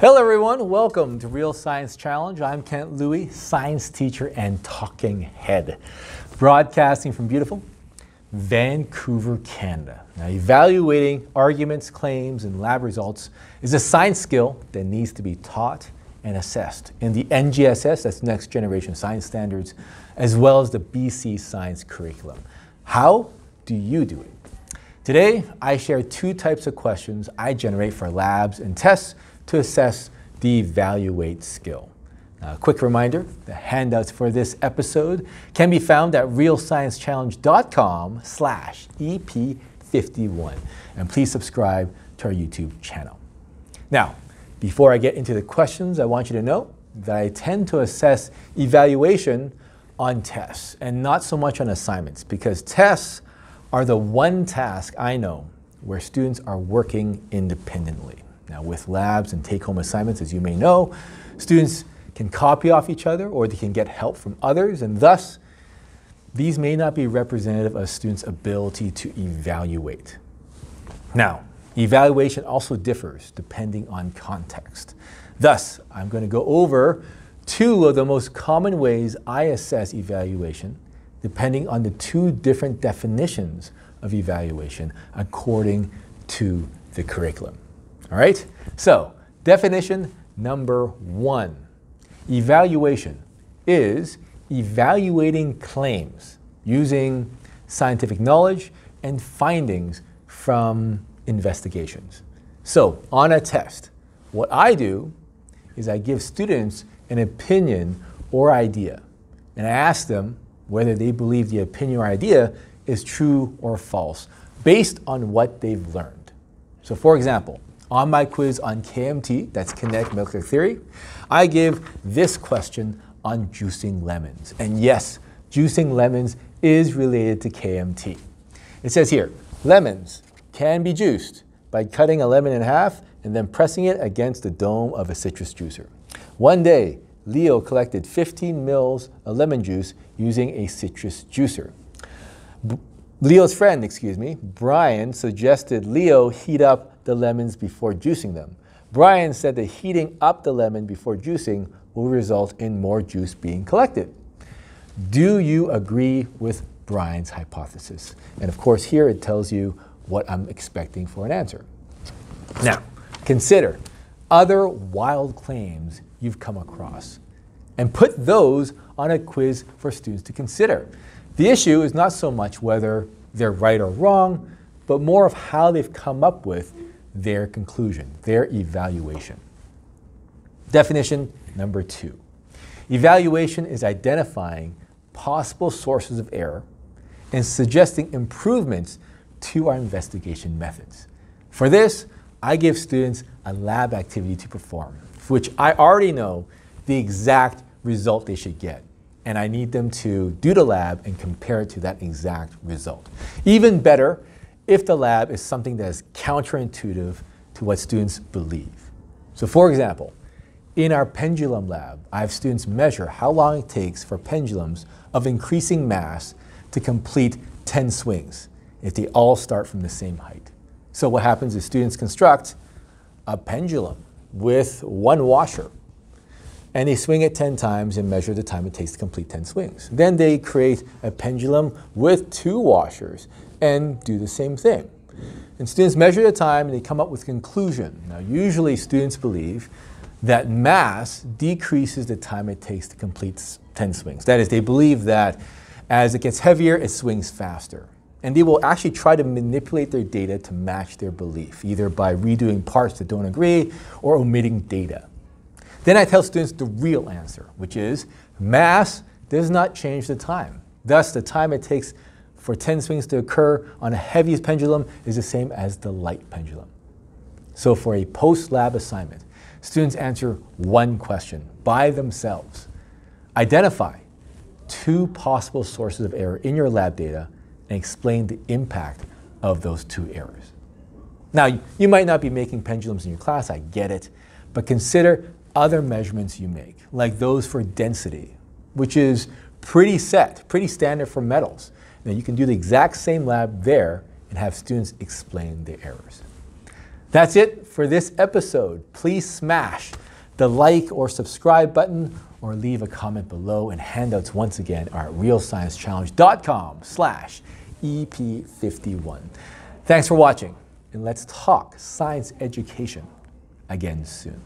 Hello, everyone. Welcome to Real Science Challenge. I'm Kent Louie, science teacher and talking head, broadcasting from beautiful Vancouver, Canada. Now, evaluating arguments, claims, and lab results is a science skill that needs to be taught and assessed in the NGSS, that's Next Generation Science Standards, as well as the BC Science curriculum. How do you do it? Today, I share two types of questions I generate for labs and tests to assess the evaluate skill. A quick reminder, the handouts for this episode can be found at realsciencechallenge.com slash EP51. And please subscribe to our YouTube channel. Now, before I get into the questions, I want you to know that I tend to assess evaluation on tests and not so much on assignments because tests are the one task I know where students are working independently. Now, with labs and take home assignments, as you may know, students can copy off each other or they can get help from others, and thus, these may not be representative of students' ability to evaluate. Now, evaluation also differs depending on context. Thus, I'm going to go over two of the most common ways I assess evaluation depending on the two different definitions of evaluation according to the curriculum. All right? So, definition number one evaluation is evaluating claims using scientific knowledge and findings from investigations. So, on a test, what I do is I give students an opinion or idea, and I ask them whether they believe the opinion or idea is true or false based on what they've learned. So, for example, on my quiz on KMT, that's kinetic molecular theory, I give this question on juicing lemons. And yes, juicing lemons is related to KMT. It says here lemons can be juiced by cutting a lemon in half and then pressing it against the dome of a citrus juicer. One day, Leo collected 15 mils of lemon juice using a citrus juicer. B- Leo's friend, excuse me, Brian, suggested Leo heat up the lemons before juicing them. Brian said that heating up the lemon before juicing will result in more juice being collected. Do you agree with Brian's hypothesis? And of course, here it tells you what I'm expecting for an answer. Now, consider other wild claims you've come across and put those on a quiz for students to consider. The issue is not so much whether they're right or wrong, but more of how they've come up with their conclusion, their evaluation. Definition number two evaluation is identifying possible sources of error and suggesting improvements to our investigation methods. For this, I give students a lab activity to perform, which I already know the exact result they should get. And I need them to do the lab and compare it to that exact result. Even better, if the lab is something that is counterintuitive to what students believe. So, for example, in our pendulum lab, I have students measure how long it takes for pendulums of increasing mass to complete 10 swings if they all start from the same height. So, what happens is students construct a pendulum with one washer and they swing it 10 times and measure the time it takes to complete 10 swings. Then they create a pendulum with two washers and do the same thing. And students measure the time and they come up with a conclusion. Now, usually students believe that mass decreases the time it takes to complete 10 swings. That is, they believe that as it gets heavier, it swings faster. And they will actually try to manipulate their data to match their belief, either by redoing parts that don't agree or omitting data. Then I tell students the real answer, which is mass does not change the time. Thus, the time it takes for 10 swings to occur on a heavy pendulum is the same as the light pendulum. So, for a post lab assignment, students answer one question by themselves. Identify two possible sources of error in your lab data and explain the impact of those two errors. Now, you might not be making pendulums in your class, I get it, but consider other measurements you make, like those for density, which is pretty set, pretty standard for metals. Now you can do the exact same lab there and have students explain the errors. That's it for this episode. Please smash the like or subscribe button or leave a comment below and handouts once again are at realsciencechallenge.com slash EP51. Thanks for watching and let's talk science education again soon.